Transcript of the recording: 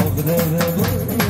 I'll never